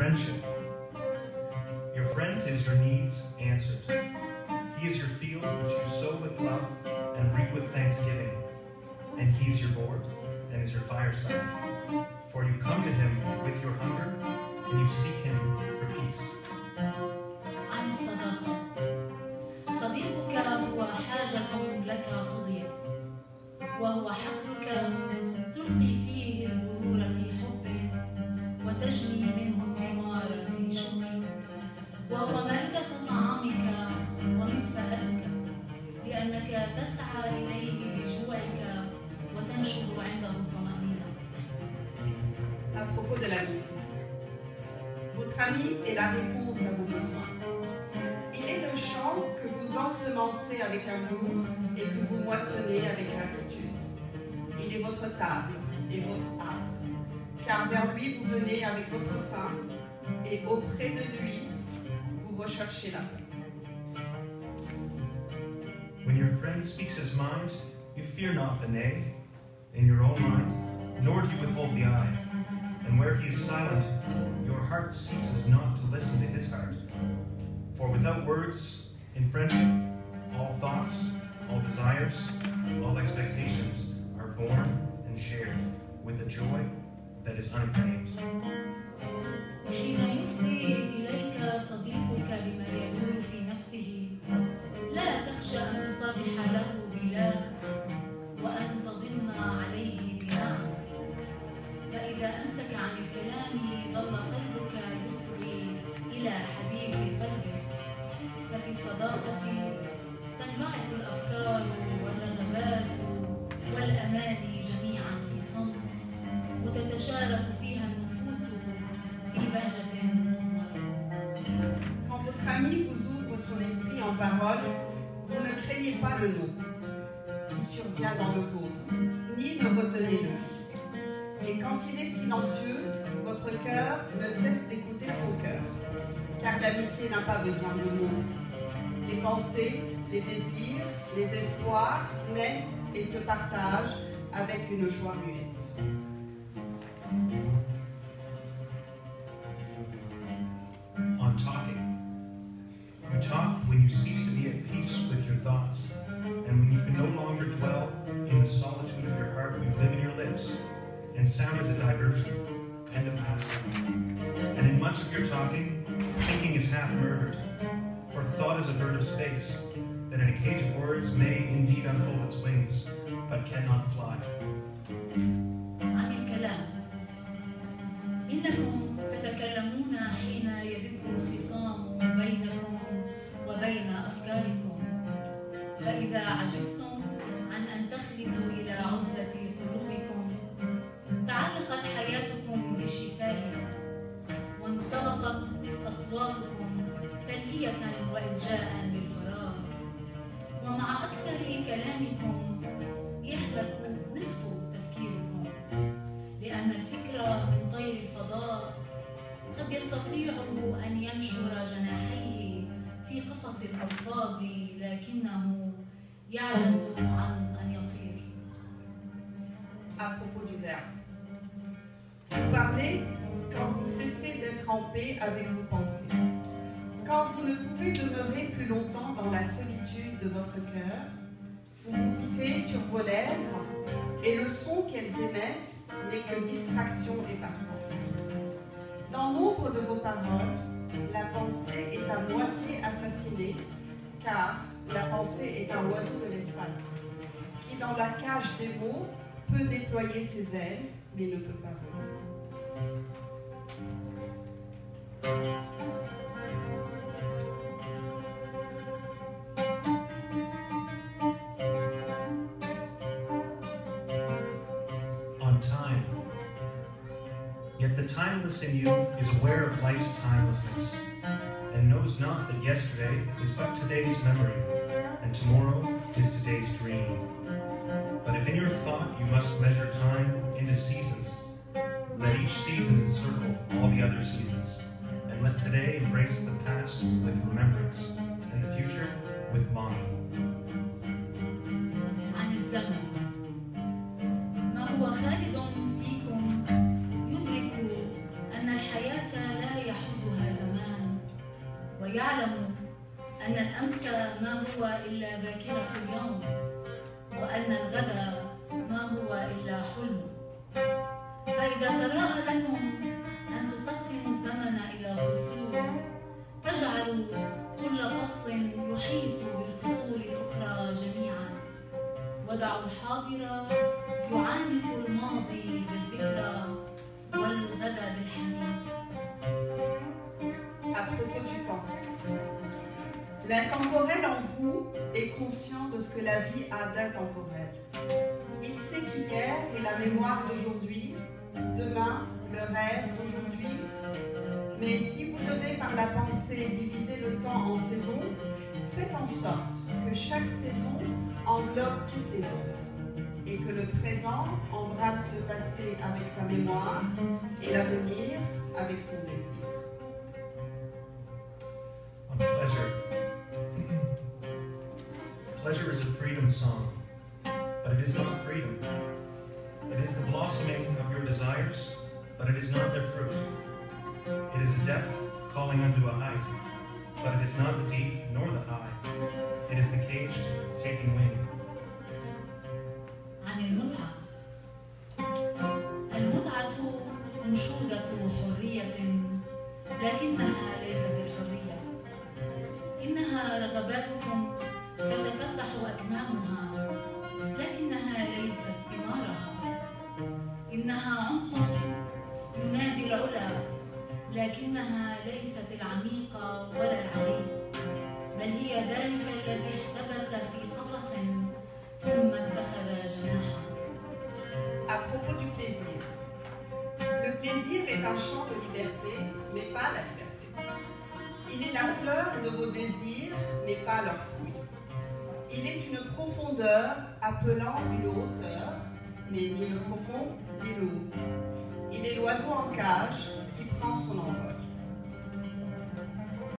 friendship. Your friend is your needs answered. He is your field which you sow with love and reap with thanksgiving. And he is your board and is your fireside. For you come to him with your hunger, and you seek him for peace. عن الصداقة صديقك هو حاجة لك قضيت وهو حقك تلقي فيه البذور في حبه وتجني منه الثمار في شكر وهو مائدة طعامك ومدفأتك لأنك تسعى إليه بجوعك وتنشر عنده الطمأنينة à propos de l'amitié. Votre ami est la réponse à vos besoins. Il est le champ que vous ensemencez avec amour et que vous moissonnez avec gratitude. Il est votre table et votre hâte, Car vers lui vous venez avec votre faim et auprès de lui vous recherchez la paix. When your friend speaks his mind, you fear not the nay in your own mind, nor do you withhold the aye. And where he is silent, your heart ceases not to listen to his heart. For without words, in friendship, all thoughts, all desires, all expectations are born and shared with a joy that is unfeigned. Vous ouvre son esprit en parole, vous ne craignez pas le nom qui survient dans le vôtre, ni ne retenez le lui. Et quand il est silencieux, votre cœur ne cesse d'écouter son cœur, car l'amitié n'a pas besoin de mots. Les pensées, les désirs, les espoirs naissent et se partagent avec une joie muette. Longer dwell in the solitude of your heart, you live in your lips, and sound is a diversion and a pastime. And in much of your talking, thinking is half murdered, for thought is a bird of space, that in a cage of words may indeed unfold its wings, but cannot fly. وإسجاء للفراغ ومع أكثر كلامكم يهلك نصف تفكيركم لأن الفكرة من طير الفضاء قد يستطيع أن ينشر جناحيه في قفص الألفاظ لكنه يعجز عن أن يطير à propos du verbe. Vous parlez quand vous cessez d'être en paix avec vos pensées. Vous ne pouvez demeurer plus longtemps dans la solitude de votre cœur, vous vivez sur vos lèvres et le son qu'elles émettent n'est que distraction et. Dans nombre de vos paroles, la pensée est à moitié assassinée car la pensée est un oiseau de l'espace qui, dans la cage des mots, peut déployer ses ailes, mais ne peut pas voler. The timeless in you is aware of life's timelessness and knows not that yesterday is but today's memory and tomorrow is today's dream. But if in your thought you must measure time into seasons, let each season encircle all the other seasons, and let today embrace the past with remembrance and the future with longing. يعلم أن الأمس ما هو إلا باكرة اليوم وأن الغد ما هو إلا حلم. فإذا تراءى لكم أن تقسموا الزمن إلى فصول فاجعلوا كل فصل يحيط بالفصول الأخرى جميعا. ودعوا الحاضر L'intemporel en vous est conscient de ce que la vie a d'intemporel. Il sait qu'hier est la mémoire d'aujourd'hui, demain le rêve d'aujourd'hui. Mais si vous devez par la pensée diviser le temps en saisons, faites en sorte que chaque saison englobe toutes les autres et que le présent embrasse le passé avec sa mémoire et l'avenir avec son désir. Pleasure. is a freedom song, but it is not freedom. It is the blossoming of your desires, but it is not their fruit. It is depth calling unto a height, but it is not the deep nor the high. It is the caged taking wing. Mais pas leur fruit. Il est une profondeur appelant une hauteur, mais ni le profond ni le haut. Il est l'oiseau en cage qui prend son envol.